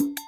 you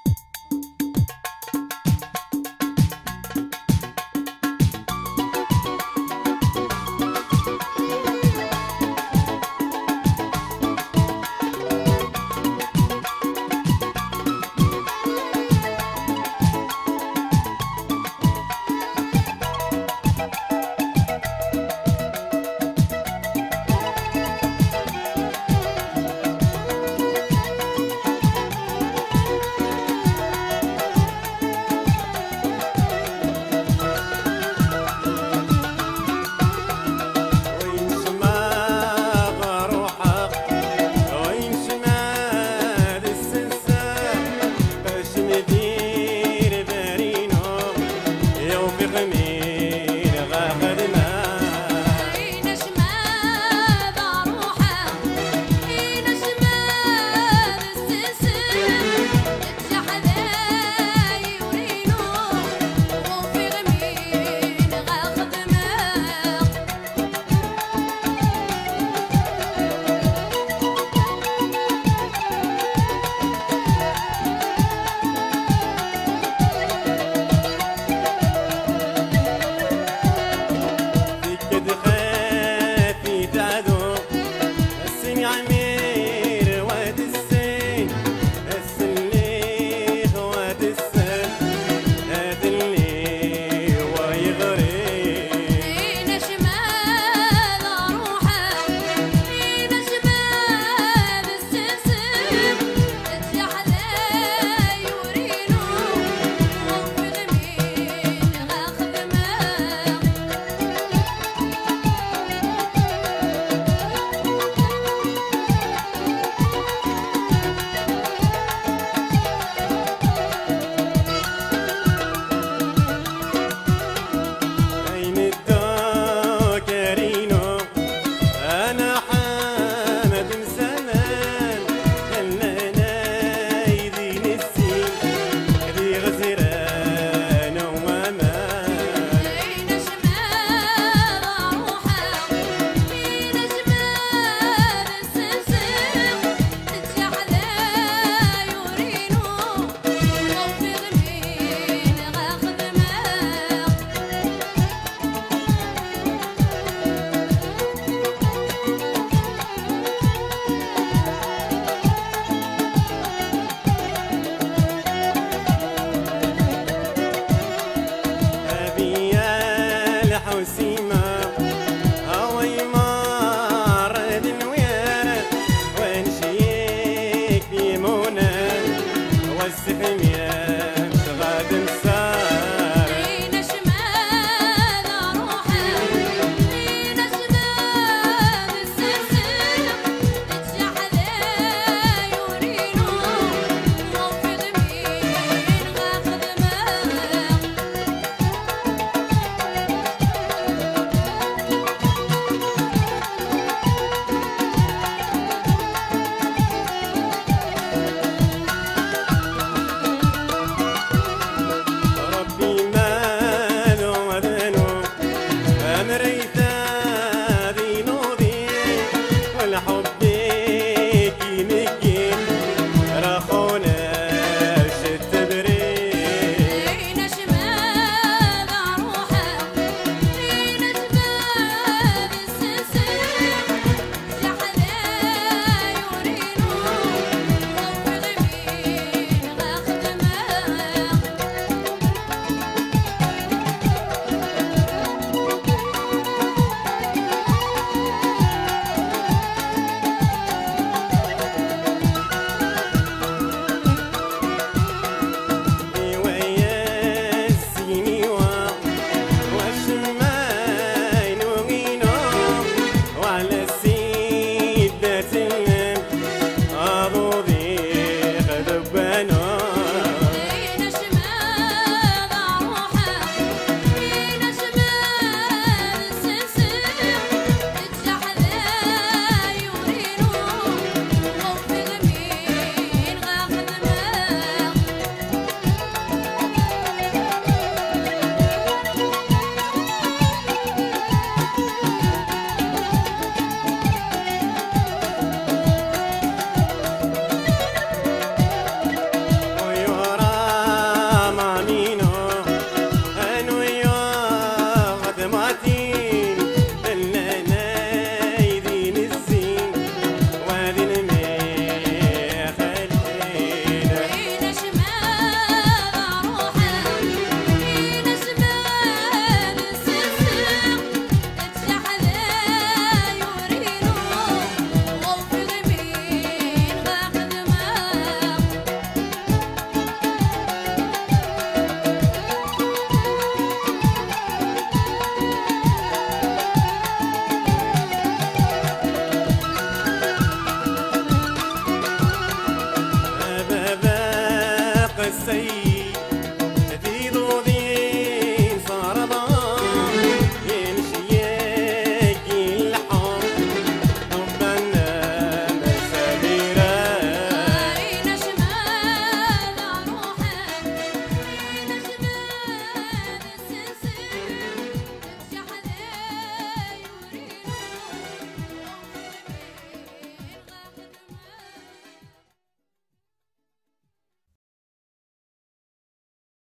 say